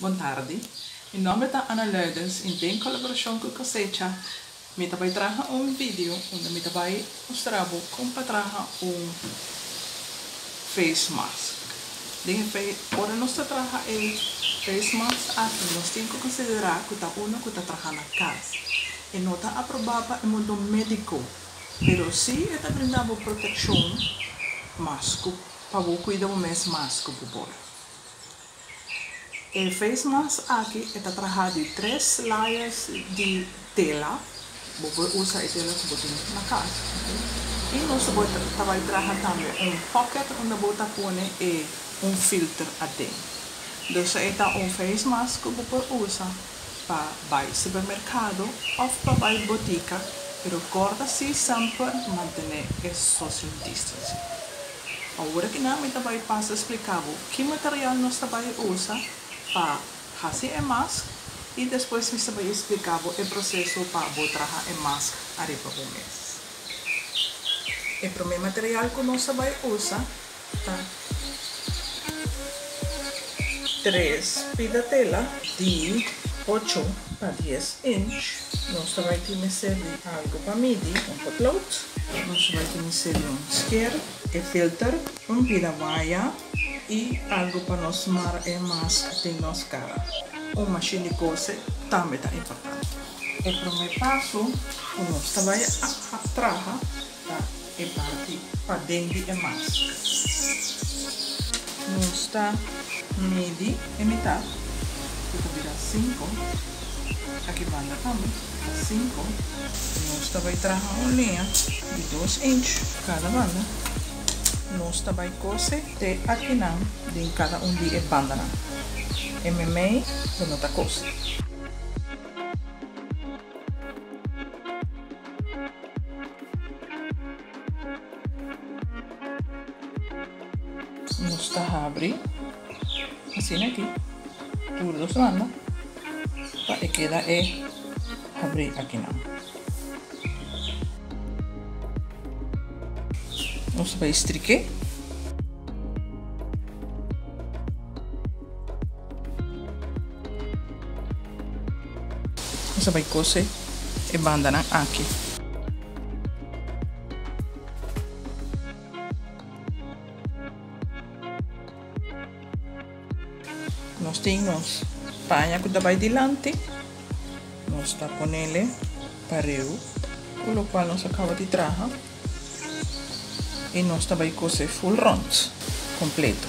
Boa tarde. Meu nome é Ana Leudens e em colaboração com Cosecha, me vai trazer um vídeo onde me vai mostrar como trazer um face mask. Dingin ora nós trabalha em face mask aqui, nós temos que considerar que está uma que está trabalhando na casa. E não está aprovada no mundo médico. Pero se está brindando proteção, masco, para o cuidar mais masco, por El face mask aqui está trabalhado de três layers de tela. Vou usar a tela que você na casa. E nós vamos trabalhar também um pocket onde você põe um filtro dentro. Dus esta um face mask que você usa ir supermercado ou para ir botica, pero corta-se sempre manter o social distancing. Agora que não, eu vai passar explicar que material nós vai usar para fazer a máscara e depois eu vai explicar o processo para botar a máscara arriba do mês. O primeiro material que nós vai usar tá? três pida tela de 8 a 10 inch. Nós vai ter que servir algo para medir, um potlood. Nós vai ter que servir um isqueiro, um filtro, um pida vaia e algo para nós mar a máscara tem nossa cara. Uma coce também está importante. O primeiro passo, nós vai atrás tá? e parte para dentro da máscara. Nós está midi e metade. Kita virar 5. Aqui banda também. 5. Nós vai trazer uma linha de 2 inch cada banda. Nós vai coser até aqui não, de cada um de banda não. E me meio, não está coser. Nós está abrir assim aqui por duas bandas e queda é abrir aqui não você vai estriquer você vai coser e banda aqui nós temos panha que vai dilante nós está ponele pareu com o qual nós acaba de traja e nós vai coser full round completo.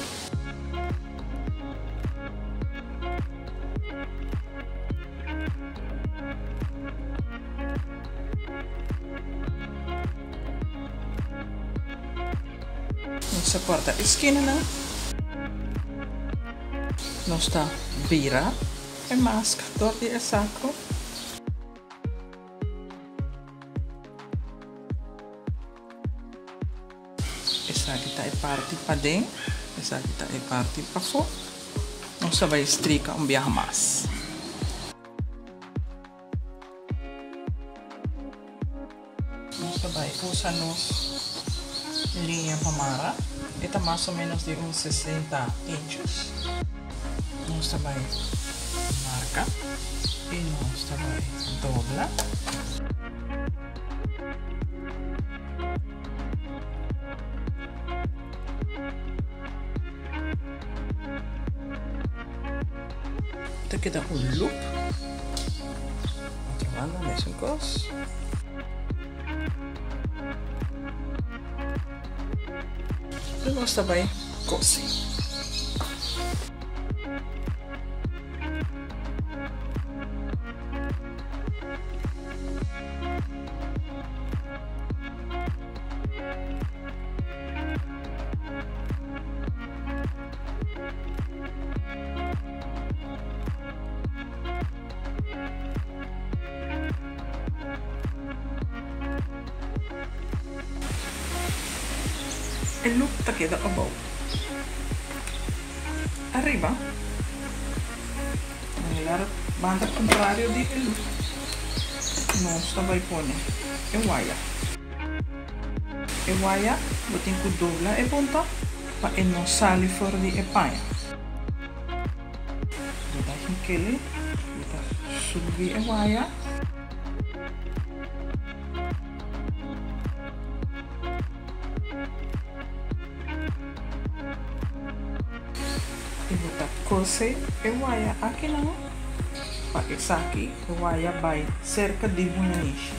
Nós corta a esquina nós está vira a máscara torta e sacro essa aqui a parte para dentro essa aqui a parte para fora nós vai estricar um biar mais nós vai usar nos linha para Está mais ou menos de uns 60 inches nós também marca e também dobla te queda um loop. Outra banda, mesma coisa e nós também e loop takeda above arriva? Nella banda contrario di loop non vai baipone e wire e wire botin cu dobla e punta Ma e non sale fuori di e paia lo bota in Lo bota subito e wire botar cose e wire aqui não. Para essa aqui, o wire vai cerca de inch.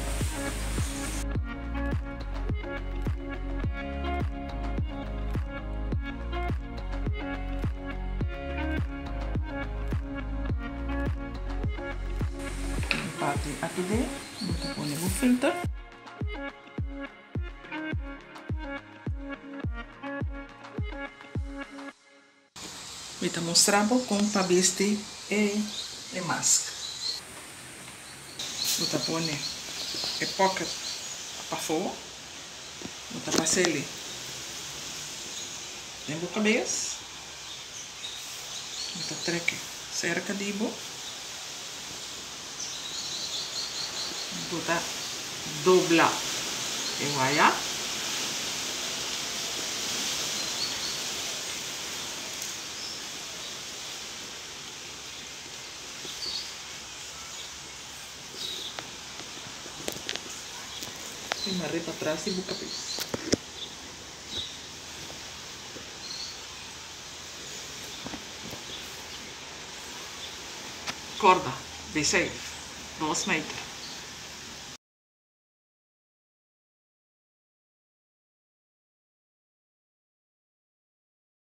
parte aqui dentro, vou pôr o filtro. Vou mostrar como para vestir e, e máscara. Vou pôr e pocket para fora. Vou passar ele em boca cabeça. Vou treque cerca de boca. puta dobla e vaya y marré para atrás y busca. Corda, be safe, dos metros.